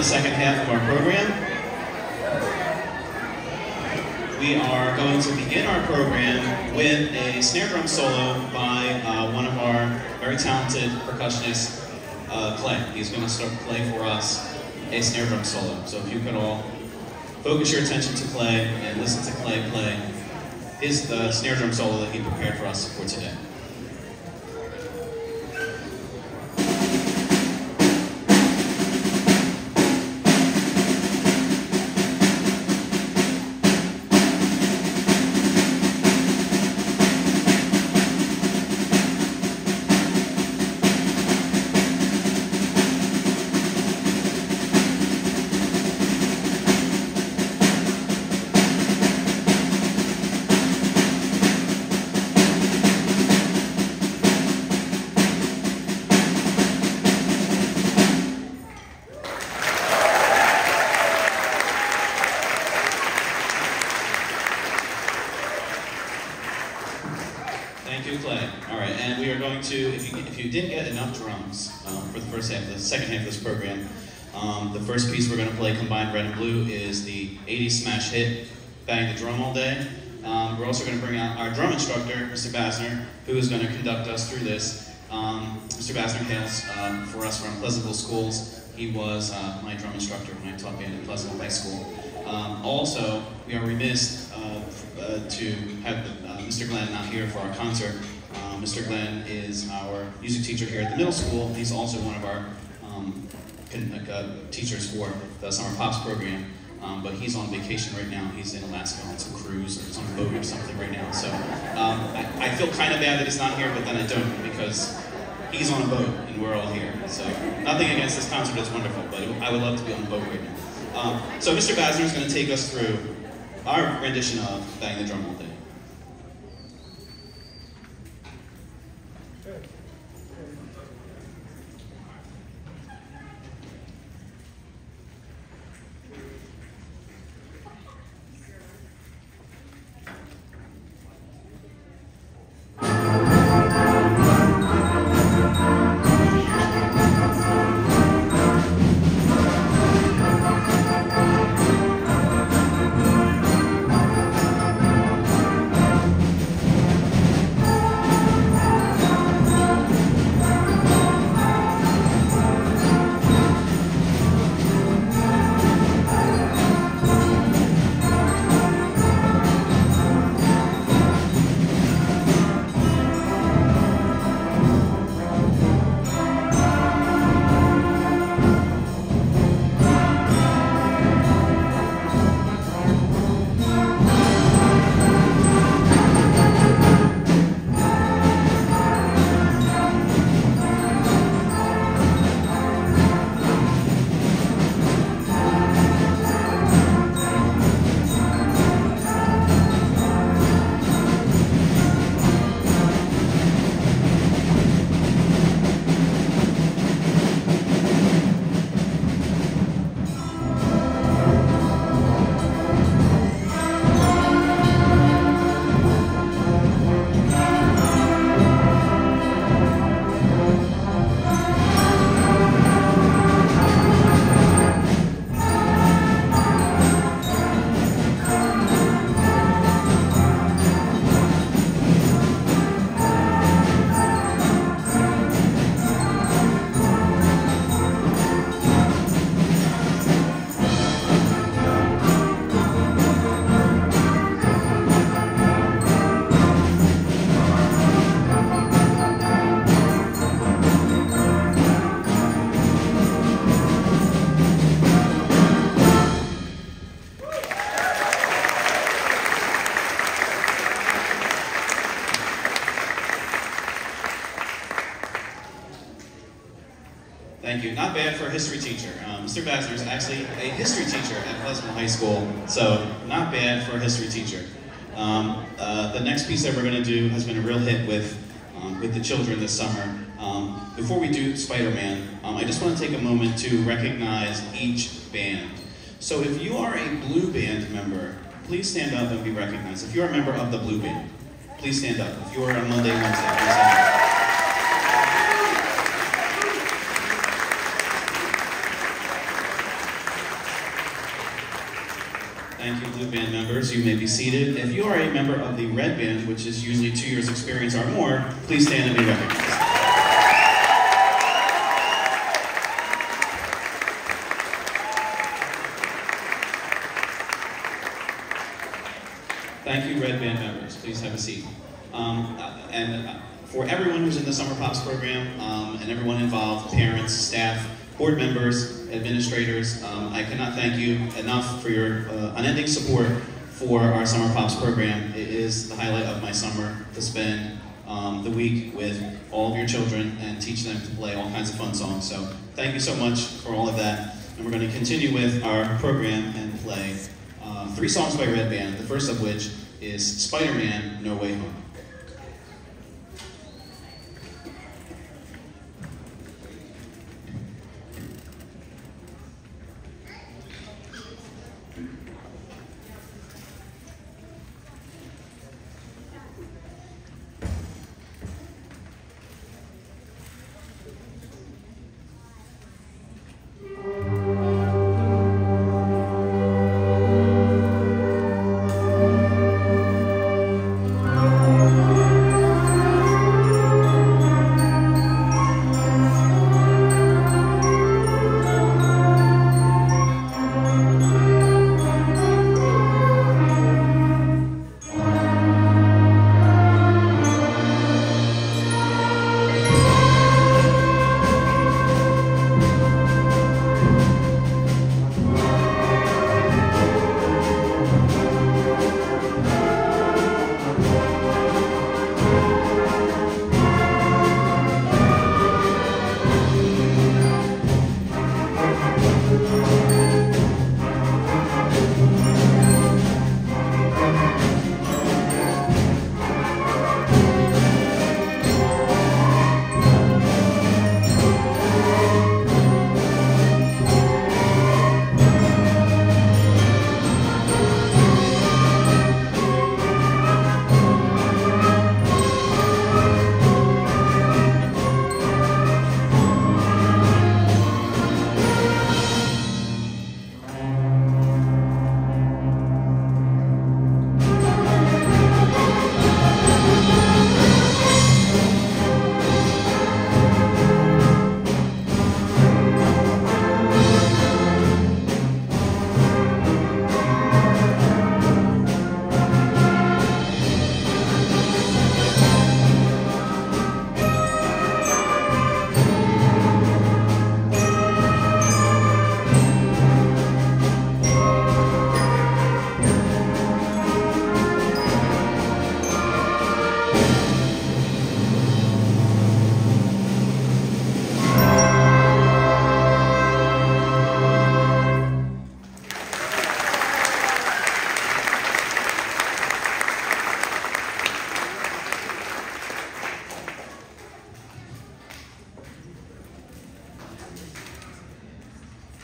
the second half of our program. We are going to begin our program with a snare drum solo by uh, one of our very talented percussionists, uh, Clay. He's going to start play for us a snare drum solo. So if you could all focus your attention to Clay and listen to Clay play his the snare drum solo that he prepared for us for today. Thank you, Clay. All right, and we are going to, if you, if you didn't get enough drums um, for the first half, the second half of this program, um, the first piece we're going to play combined red and blue is the 80s smash hit, Bang the Drum All Day. Um, we're also going to bring out our drum instructor, Mr. Basner, who is going to conduct us through this. Um, Mr. Basner hails um, for us from Pleasantville Schools. He was uh, my drum instructor when I taught band at Pleasantville High School. Um, also, we are remiss uh, uh, to have the, Mr. Glenn not here for our concert. Uh, Mr. Glenn is our music teacher here at the middle school. He's also one of our um, uh, teachers for the Summer Pops program. Um, but he's on vacation right now. He's in Alaska on some cruise or some boat or something right now. So um, I, I feel kind of bad that he's not here, but then I don't because he's on a boat and we're all here. So nothing against this concert, it's wonderful, but I would love to be on the boat right now. Um, so Mr. Basner is going to take us through our rendition of Bang the Drum All Day. Thank you. Not bad for a history teacher. Um, Mr. Baxter is actually a history teacher at Pleasantville High School, so not bad for a history teacher. Um, uh, the next piece that we're going to do has been a real hit with, um, with the children this summer. Um, before we do Spider-Man, um, I just want to take a moment to recognize each band. So if you are a blue band member, please stand up and be recognized. If you're a member of the blue band, please stand up. If you are on Monday, Wednesday, please stand up. Thank you, Blue Band members. You may be seated. If you are a member of the Red Band, which is usually two years experience or more, please stand and be recognized. Thank you, Red Band members. Please have a seat. Um, uh, and uh, for everyone who's in the Summer Pops program um, and everyone involved, parents, staff, board members, administrators, um, I cannot thank you enough for your uh, unending support for our Summer Pops program. It is the highlight of my summer to spend um, the week with all of your children and teach them to play all kinds of fun songs. So thank you so much for all of that. And we're going to continue with our program and play uh, three songs by Red Band, the first of which is Spider-Man No Way Home.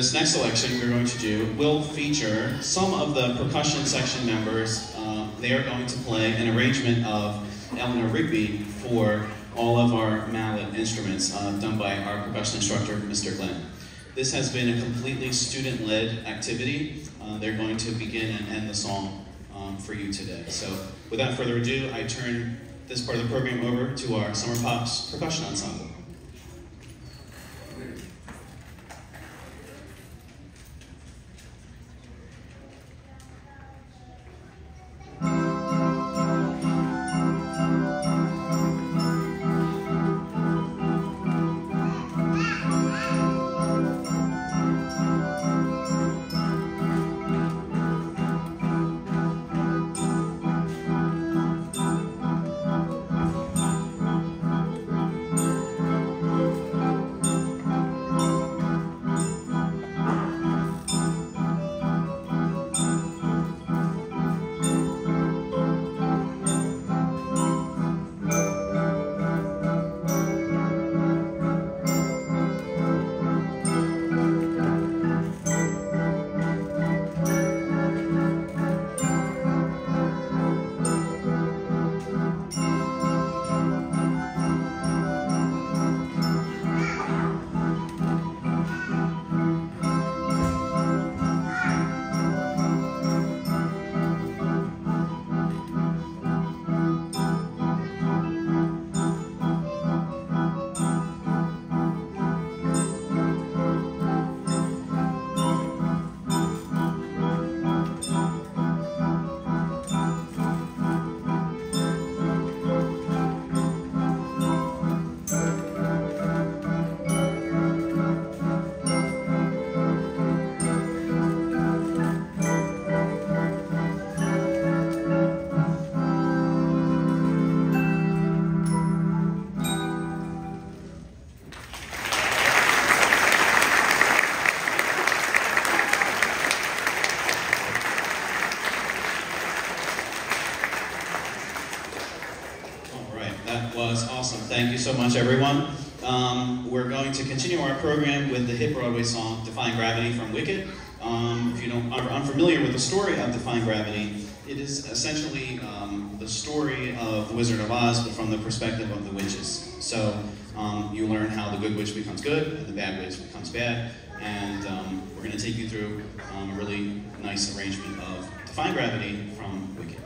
This next selection we're going to do will feature some of the percussion section members. Uh, they are going to play an arrangement of Eleanor Rigby for all of our mallet instruments uh, done by our percussion instructor, Mr. Glenn. This has been a completely student-led activity. Uh, they're going to begin and end the song um, for you today. So without further ado, I turn this part of the program over to our Summer Pops Percussion Ensemble. Thank you so much, everyone. Um, we're going to continue our program with the hit Broadway song Defying Gravity from Wicked. Um, if you don't, are unfamiliar with the story of Defying Gravity, it is essentially um, the story of the Wizard of Oz, but from the perspective of the witches. So um, you learn how the good witch becomes good and the bad witch becomes bad. And um, we're going to take you through um, a really nice arrangement of Defying Gravity from Wicked.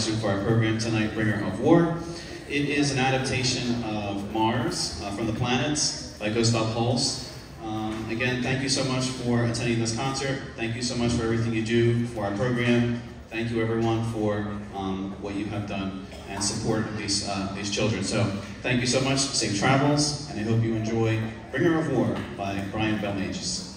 For our program tonight, Bringer of War. It is an adaptation of Mars uh, from the Planets by Gustav Holst. Um, again, thank you so much for attending this concert. Thank you so much for everything you do for our program. Thank you everyone for um, what you have done and support these, uh, these children. So thank you so much, safe travels, and I hope you enjoy Bringer of War by Brian Balmages.